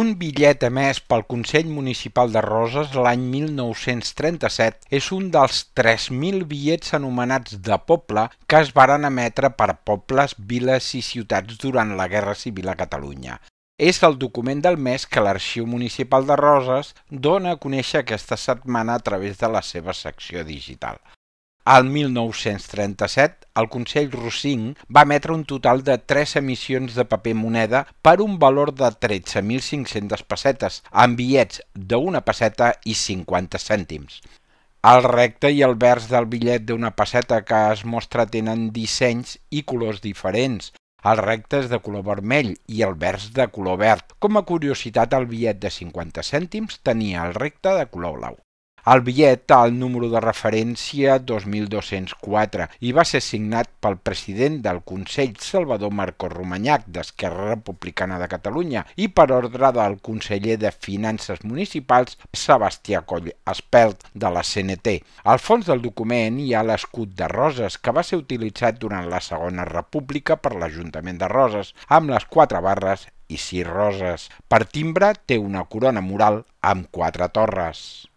Un bitllet emès pel Consell Municipal de Roses l'any 1937 és un dels 3.000 bitllets anomenats de poble que es varen emetre per pobles, viles i ciutats durant la Guerra Civil a Catalunya. És el document del mes que l'Arxiu Municipal de Roses dona a conèixer aquesta setmana a través de la seva secció digital. Al 1937, el Consell Rossing va emetre un total de 3 emissions de paper moneda per un valor de 13.500 pessetes, amb bitllets d'una pesseta i 50 cèntims. El recte i el vers del bitllet d'una pesseta que es mostra tenen dissenys i colors diferents. El recte és de color vermell i el vers de color verd. Com a curiositat, el bitllet de 50 cèntims tenia el recte de color blau. El bitllet el número de referència 2204 i va ser signat pel president del Consell Salvador Marcó Romanyac d'Esquerra Republicana de Catalunya i per ordre del conseller de Finances Municipals Sebastià Coll Espelt de la CNT. Al fons del document hi ha l'escut de Roses que va ser utilitzat durant la Segona República per l'Ajuntament de Roses amb les quatre barres i sis roses. Per timbre té una corona mural amb quatre torres.